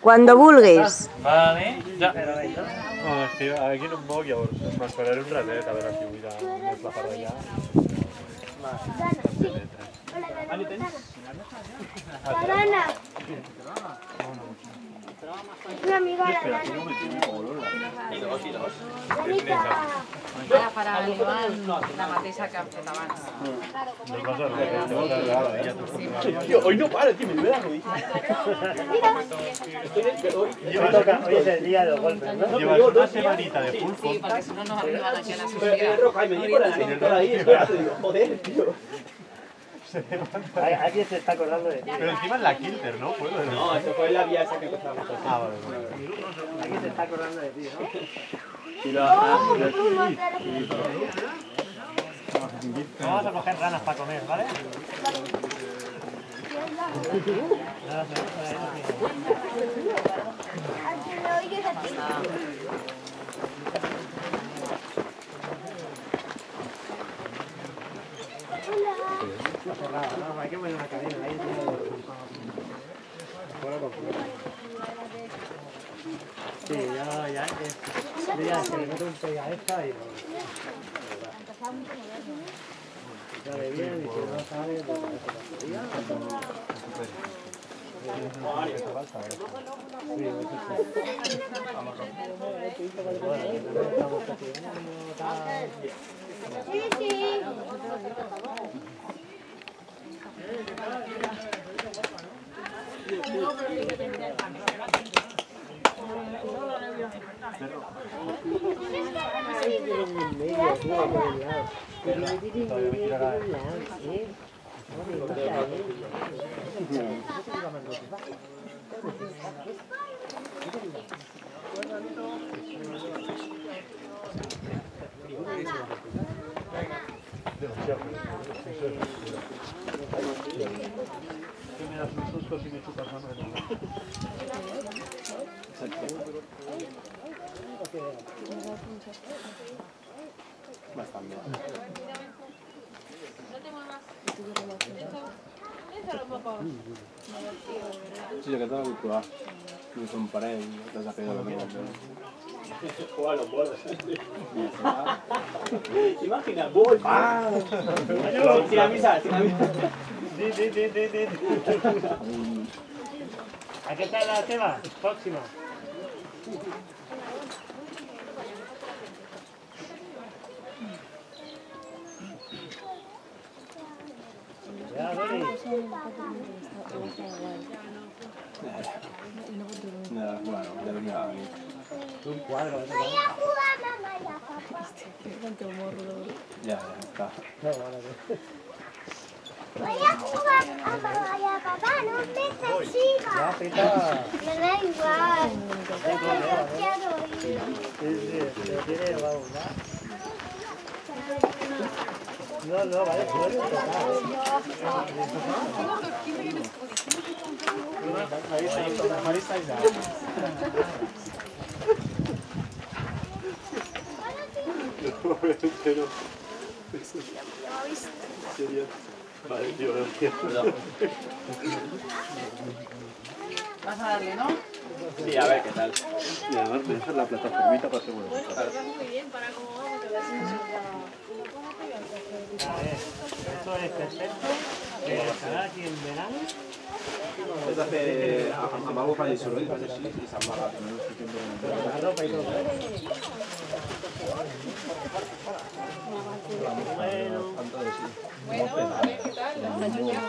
Cuando vulguis. Vale, ja. No, que aquí no em moc, llavors m'esperaré un ratet a veure si vull anar més la part d'allà. Dana. Una amiga Un amigo a la para animar la mateixa que han hoy no paro, tío, me duele la. Hoy es el día de los golpes, ¿no? Llevas de Sí, porque si no nos me di por ahí, joder, tío. Alguien se está acordando de ti. Pero encima en la Kilter, ¿no? Puedo No, eso fue la vía esa que empezamos. Ah, vale, vale. Alguien se está acordando de ti, ¿no? Ah, Vamos a coger ranas para comer, ¿vale? Aquí lo oyes a ti. Hola. No, hay que poner una cadena ahí. Sí, ya, ya, es, ya se le mete un pega a esta y Sale bien y si no sale, pues Sí, sí. Me das un susto si me la. Bastante. No que. No son paredes, te has la bolos. Imagina. Ah. Qué tal la tema? Próxima. No, bueno, a. Un quadre. Voy a jugar, mamá y a papá. Ja, ja, està. No, vale. Voy a jugar a mamá y a papá, no me persigas. Ja, feta. Me da igual. Yo quiero ir. Sí, sí, pero tiene vamos, ¿no? não não vai fazer Vale, tío. Vas a darle, ¿no? Sí, a ver qué tal. Y además voy a hacer la plataformita para muy bien, para cómo vamos, que a ver A ver, esto es perfecto. Eh, estará aquí en verano. Esto hace a Mago Valle Soroy, ¿vale? Sí, y San Mago. Yo...